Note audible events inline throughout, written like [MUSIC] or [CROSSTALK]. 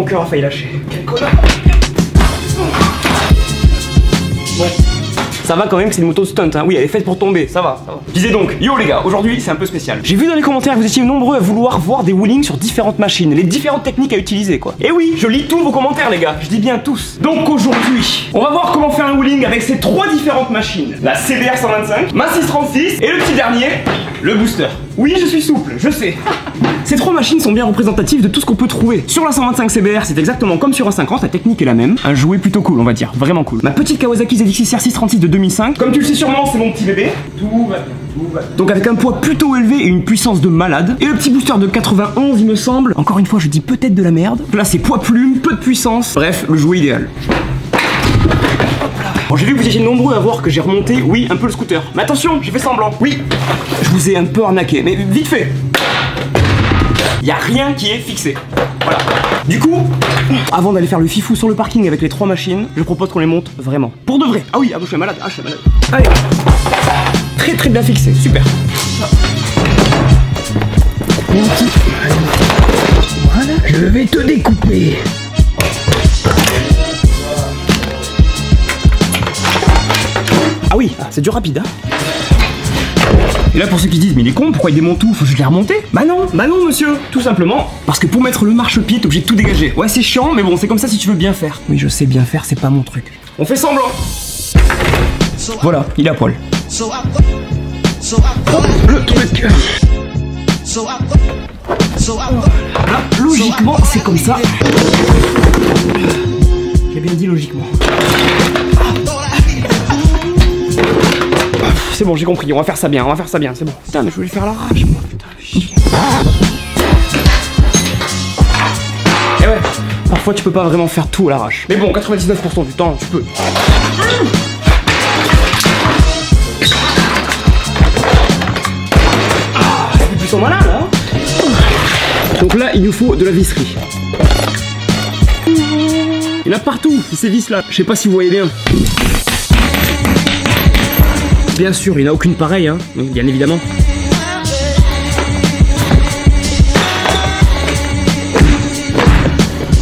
mon cœur a failli lâcher. Quel connard Bon. Ça va quand même que c'est une moto stunt, hein. Oui, elle est faite pour tomber, ça va, ça va. Disais donc, yo les gars, aujourd'hui c'est un peu spécial. J'ai vu dans les commentaires que vous étiez nombreux à vouloir voir des wheelings sur différentes machines, les différentes techniques à utiliser quoi. Et oui, je lis tous vos commentaires les gars, je dis bien tous. Donc aujourd'hui, on va voir comment faire un wheeling avec ces trois différentes machines. La CBR 125, ma 636 et le petit dernier, le booster. Oui, je suis souple, je sais. Ces trois machines sont bien représentatives de tout ce qu'on peut trouver. Sur la 125 CBR, c'est exactement comme sur un 50, la technique est la même. Un jouet plutôt cool, on va dire, vraiment cool. Ma petite Kawasaki ZX-R 636 de 2005, comme tu le sais sûrement, c'est mon petit bébé. Tout va. Donc avec un poids plutôt élevé et une puissance de malade. Et le petit booster de 91, il me semble. Encore une fois, je dis peut-être de la merde. Là, c'est poids plume, peu de puissance. Bref, le jouet idéal. Bon, j'ai vu que vous étiez nombreux à voir que j'ai remonté, oui, un peu le scooter. Mais attention, j'ai fait semblant. Oui, je vous ai un peu arnaqué, mais vite fait. Il y a rien qui est fixé. Voilà. Du coup, avant d'aller faire le fifou sur le parking avec les trois machines, je propose qu'on les monte vraiment. Pour de vrai. Ah oui, ah, je suis malade. Ah, je suis malade. Allez. Très très bien fixé. Super. Voilà, je vais te découper. Oui, c'est du rapide, hein. Et là, pour ceux qui se disent, mais il est con, pourquoi il démonte tout? Faut juste les remonter? Bah non, bah non, monsieur Tout simplement parce que pour mettre le marchepied, t'es obligé de tout dégager. Ouais, c'est chiant, mais bon, c'est comme ça si tu veux bien faire. Oui, je sais bien faire, c'est pas mon truc. On fait semblant Voilà, il est à poil. Hop, le truc Là, logiquement, c'est comme ça. J'ai bien dit logiquement. C'est bon, j'ai compris, on va faire ça bien, on va faire ça bien, c'est bon. Putain, mais je voulais faire l'arrache, moi, putain, chier. Et ouais, parfois tu peux pas vraiment faire tout à l'arrache. Mais bon, 99% du temps, tu peux. Ah, c'est plus son malin, là Donc là, il nous faut de la visserie. Il y en a partout, ces vis là. Je sais pas si vous voyez bien. Bien sûr, il n'y en a aucune pareille, hein, bien évidemment.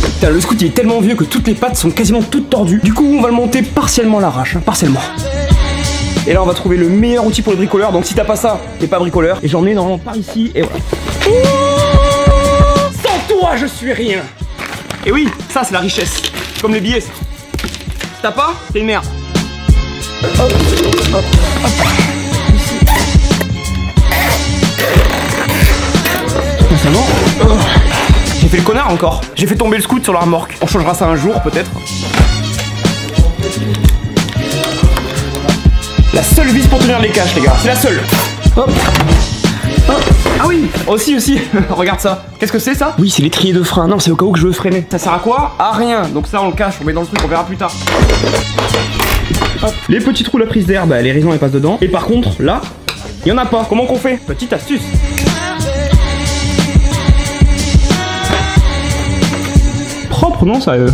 Putain, le scoot il est tellement vieux que toutes les pattes sont quasiment toutes tordues. Du coup, on va le monter partiellement à l'arrache, hein, partiellement. Et là, on va trouver le meilleur outil pour les bricoleurs. Donc, si t'as pas ça, t'es pas bricoleur. Et j'en ai normalement par ici, et voilà. Sans toi, je suis rien. Et oui, ça, c'est la richesse. Comme les billets. Si t'as pas, t'es une merde. Hop, hop, Encore. J'ai fait tomber le scoot sur la remorque. On changera ça un jour peut-être. La seule vis pour tenir les caches les gars. C'est la seule. Hop. Hop. Ah oui Aussi aussi [LAUGHS] Regarde ça Qu'est-ce que c'est ça? Oui c'est l'étrier de frein Non c'est au cas où que je veux freiner Ça sert à quoi? À rien Donc ça on le cache On met dans le truc On verra plus tard Hop. Les petits trous la prise d'air Bah les raisons elles passent dedans Et par contre là Il y en a pas Comment qu'on fait? Petite astuce Non ça euh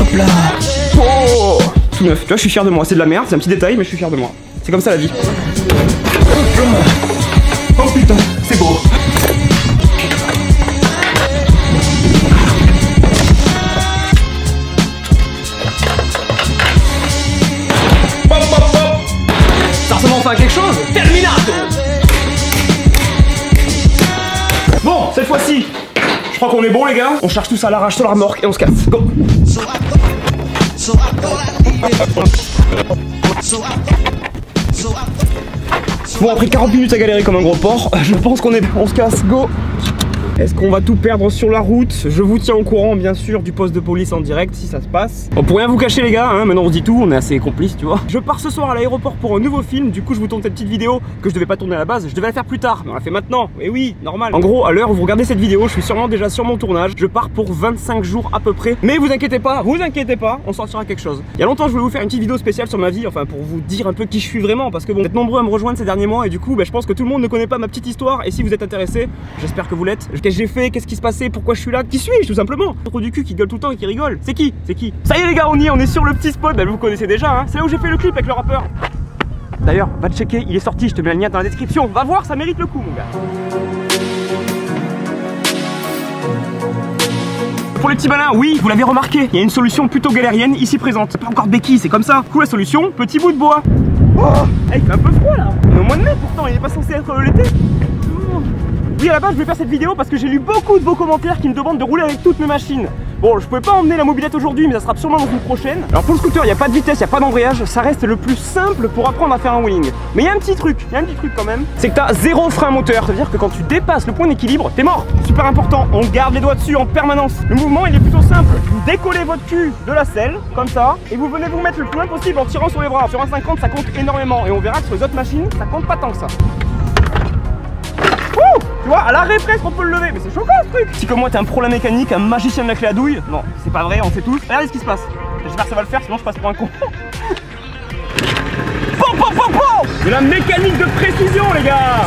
Hop là. Oh. Tout neuf. Tu vois je suis fier de moi. C'est de la merde C'est un petit détail Mais je suis fier de moi. C'est comme ça la vie. Oh putain. C'est beau crois qu'on est bon les gars. On charge tout ça à l'arrache sur la remorque et on se casse. Go Bon, après 40 minutes à galérer comme un gros porc, [LAUGHS] je pense qu'on est... On se casse, go est-ce qu'on va tout perdre sur la route? Je vous tiens au courant bien sûr du poste de police en direct si ça se passe. Bon pour rien vous cacher les gars, hein, maintenant on dit tout, on est assez complices tu vois. Je pars ce soir à l'aéroport pour un nouveau film, du coup je vous tourne cette petite vidéo que je devais pas tourner à la base, je devais la faire plus tard, mais on l'a fait maintenant. Et oui, normal. En gros, à l'heure où vous regardez cette vidéo, je suis sûrement déjà sur mon tournage. Je pars pour 25 jours à peu près. Mais vous inquiétez pas, vous inquiétez pas, on sortira quelque chose. Il y a longtemps je voulais vous faire une petite vidéo spéciale sur ma vie, enfin pour vous dire un peu qui je suis vraiment, parce que bon, vous êtes nombreux à me rejoindre ces derniers mois et du coup bah, je pense que tout le monde ne connaît pas ma petite histoire. Et si vous êtes intéressé, j'espère que vous l'êtes qu'est-ce que j'ai fait, qu'est-ce qui se passait, pourquoi je suis là, qui suis-je tout simplement Trop du cul qui gueule tout le temps et qui rigole. C'est qui? C'est qui? Ça y est les gars, on y est, on est sur le petit spot, bah vous connaissez déjà, hein c'est là où j'ai fait le clip avec le rappeur. D'ailleurs, va te checker, il est sorti, je te mets le lien dans la description. Va voir, ça mérite le coup mon gars pour les petits malins, oui, vous l'avez remarqué, il y a une solution plutôt galérienne ici présente. Pas encore de béquille, c'est comme ça. Coup, la solution, petit bout de bois. Oh, hey, il fait un peu froid là. On est au mois de mai pourtant, il n'est pas censé être l'été. Oh. Oui, à la base, je vais faire cette vidéo parce que j'ai lu beaucoup de vos commentaires qui me demandent de rouler avec toutes mes machines. Bon, je pouvais pas emmener la mobilette aujourd'hui, mais ça sera sûrement dans une prochaine. Alors pour le scooter, il n'y a pas de vitesse, il n'y a pas d'embrayage, ça reste le plus simple pour apprendre à faire un wheeling. Mais il y a un petit truc, il y a un petit truc quand même, c'est que tu as zéro frein moteur. C'est-à-dire que quand tu dépasses le point d'équilibre, t'es mort. Super important, on garde les doigts dessus en permanence. Le mouvement, il est plutôt simple. Vous décollez votre cul de la selle, comme ça, et vous venez vous mettre le plus loin possible en tirant sur les bras. Sur un 50, ça compte énormément, et on verra que sur les autres machines, ça compte pas tant que ça. Tu vois, à l'arrêt presque on peut le lever, mais c'est choquant ce truc Si comme moi t'es un pro la mécanique, un magicien de la clé à douille, non, c'est pas vrai, on sait tous. Regardez ce qui se passe. J'espère que ça va le faire, sinon je passe pour un con. Pom pom pom pom De la mécanique de précision les gars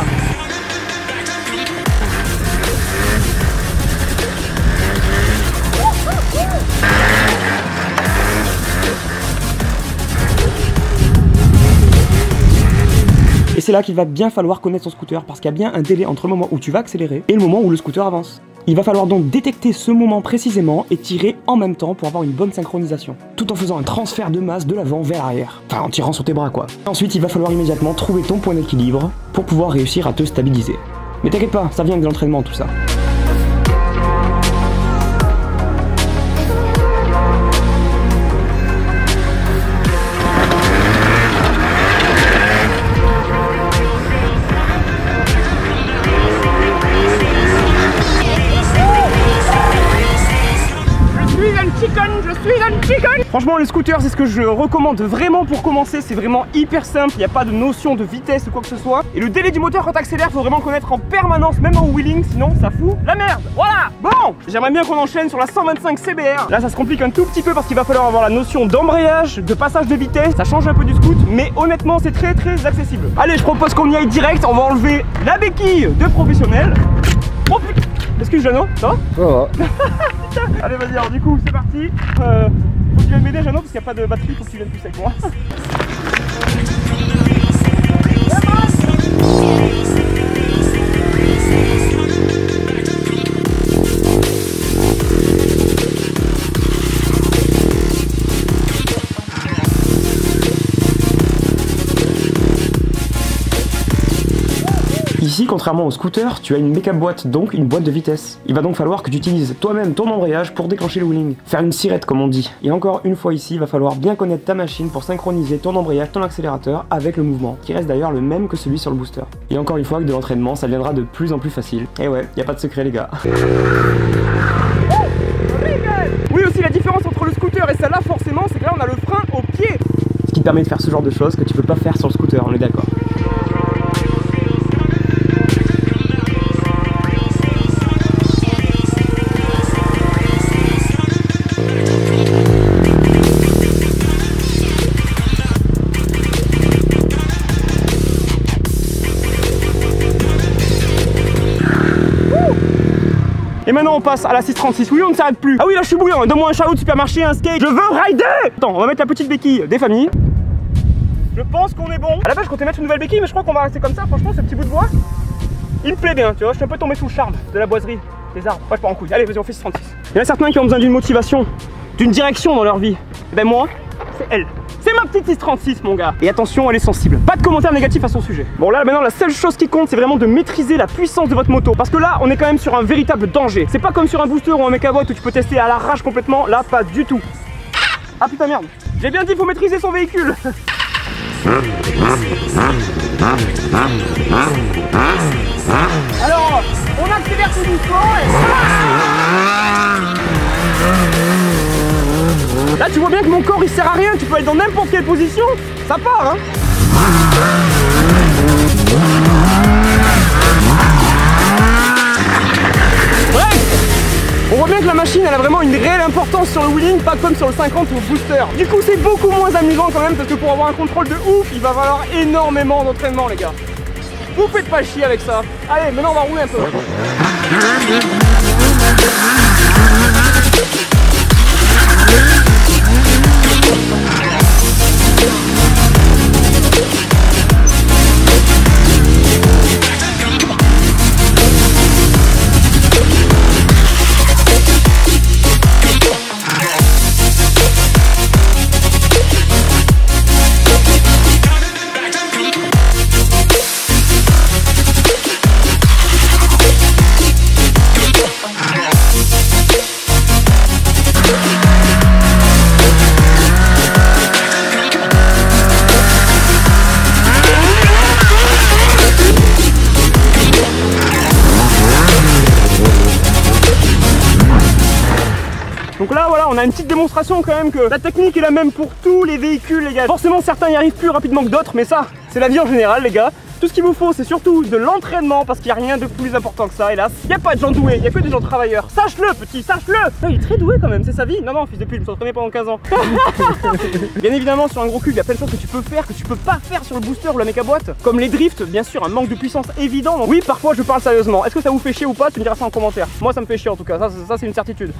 c'est là qu'il va bien falloir connaître son scooter parce qu'il y a bien un délai entre le moment où tu vas accélérer et le moment où le scooter avance. Il va falloir donc détecter ce moment précisément et tirer en même temps pour avoir une bonne synchronisation. Tout en faisant un transfert de masse de l'avant vers l'arrière. Enfin en tirant sur tes bras quoi. Ensuite il va falloir immédiatement trouver ton point d'équilibre pour pouvoir réussir à te stabiliser. Mais t'inquiète pas, ça vient de l'entraînement tout ça. Franchement les scooters c'est ce que je recommande vraiment pour commencer. C'est vraiment hyper simple, il n'y a pas de notion de vitesse ou quoi que ce soit. Et le délai du moteur quand t'accélères faut vraiment connaître en permanence Même en wheeling. Sinon ça fout la merde. Voilà. Bon. J'aimerais bien qu'on enchaîne sur la 125 CBR Là ça se complique un tout petit peu parce qu'il va falloir avoir la notion d'embrayage, de passage de vitesse. Ça change un peu du scoot mais honnêtement c'est très très accessible. Allez je propose qu'on y aille direct, on va enlever la béquille de professionnel Oh putain Excuse Jeannot, ça va Ça va. [LAUGHS] Allez vas-y alors du coup c'est parti. Euh, Faut que tu viennes m'aider Jeannot parce qu'il n'y a pas de batterie, faut que tu viennes plus avec moi contrairement au scooter, tu as une méca boîte, donc une boîte de vitesse. Il va donc falloir que tu utilises toi-même ton embrayage pour déclencher le wheeling. Faire une sirette comme on dit. Et encore une fois ici, il va falloir bien connaître ta machine pour synchroniser ton embrayage, ton accélérateur avec le mouvement, qui reste d'ailleurs le même que celui sur le booster. Et encore une fois, avec de l'entraînement, ça deviendra de plus en plus facile. Et ouais, y a pas de secret les gars. Oui aussi la différence entre le scooter et celle-là forcément c'est que là on a le frein au pied Ce qui te permet de faire ce genre de choses que tu peux pas faire sur le scooter, on est d'accord. On passe à la 636. Oui, on ne s'arrête plus. Ah oui, là je suis bouillant. Donne-moi un charlot de supermarché, un skate. Je veux rider Attends, on va mettre la petite béquille des familles. Je pense qu'on est bon. À la base, je comptais mettre une nouvelle béquille, mais je crois qu'on va rester comme ça. Franchement, ce petit bout de bois, il me plaît bien. Tu vois, je suis un peu tombé sous le charme de la boiserie, des arbres. Ouais, je pars en couille. Allez, vas-y, on fait 636. Il y en a certains qui ont besoin d'une motivation, d'une direction dans leur vie. Et ben moi, c'est elle. C'est ma petite 636 mon gars. Et attention elle est sensible. Pas de commentaires négatifs à son sujet. Bon là maintenant la seule chose qui compte c'est vraiment de maîtriser la puissance de votre moto. Parce que là on est quand même sur un véritable danger. C'est pas comme sur un booster ou un mécavoit où tu peux tester à la rage complètement. Là pas du tout. Ah putain merde. J'ai bien dit faut maîtriser son véhicule. Alors on accélère tout doucement et... Là tu vois bien que mon corps il sert à rien, tu peux être dans n'importe quelle position, ça part hein Bref On voit bien que la machine elle a vraiment une réelle importance sur le wheeling, pas comme sur le 50 ou le booster. Du coup c'est beaucoup moins amusant quand même parce que pour avoir un contrôle de ouf, il va falloir énormément d'entraînement les gars. Vous faites pas chier avec ça. Allez maintenant on va rouler un peu. Quand même que la technique est la même pour tous les véhicules les gars. Forcément certains y arrivent plus rapidement que d'autres, mais ça, c'est la vie en général les gars. Tout ce qu'il vous faut, c'est surtout de l'entraînement parce qu'il n'y a rien de plus important que ça, hélas. Il n'y a pas de gens doués, il n'y a que des gens travailleurs. Sache-le, petit, sache-le Il est très doué quand même, c'est sa vie. Non, non, fils de pute, je me suis pendant 15 ans. [LAUGHS] bien évidemment, sur un gros cube, il y a plein de choses que tu peux faire que tu peux pas faire sur le booster ou la méca boîte. Comme les drifts, bien sûr, un manque de puissance évident. Oui, parfois je parle sérieusement. Est-ce que ça vous fait chier ou pas? Tu me diras ça en commentaire. Moi, ça me fait chier en tout cas, ça c'est une certitude.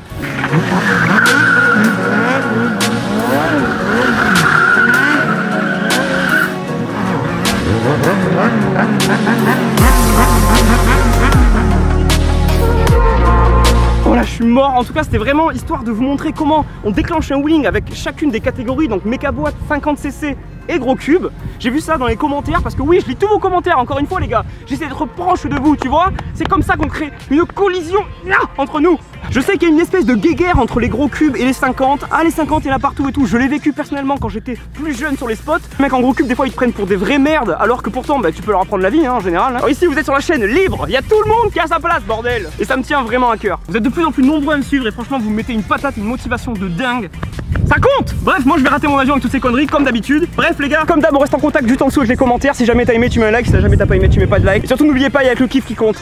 Voilà, je suis mort. En tout cas, c'était vraiment histoire de vous montrer comment on déclenche un wheeling avec chacune des catégories, donc méca boîte, 50cc et gros cube. J'ai vu ça dans les commentaires parce que oui, je lis tous vos commentaires, encore une fois les gars. J'essaie d'être proche de vous, tu vois. C'est comme ça qu'on crée une collision entre nous. Je sais qu'il y a une espèce de guéguerre entre les gros cubes et les 50. Ah, les 50, il y en partout et tout. Je l'ai vécu personnellement quand j'étais plus jeune sur les spots. Les mecs en gros cube, des fois, ils te prennent pour des vraies merdes, alors que pourtant, bah, tu peux leur apprendre la vie hein, en général. Alors ici, vous êtes sur la chaîne libre. Il y a tout le monde qui a sa place, bordel. Et ça me tient vraiment à cœur. Vous êtes de plus en plus nombreux à me suivre et franchement, vous me mettez une patate, une motivation de dingue. Ça compte Bref, moi je vais rater mon avion avec toutes ces conneries comme d'habitude. Bref les gars, comme d'hab, on reste en contact juste en dessous avec les commentaires. Si jamais t'as aimé, tu mets un like. Si jamais t'as pas aimé, tu mets pas de like. Et surtout n'oubliez pas, il y a le kiff qui compte.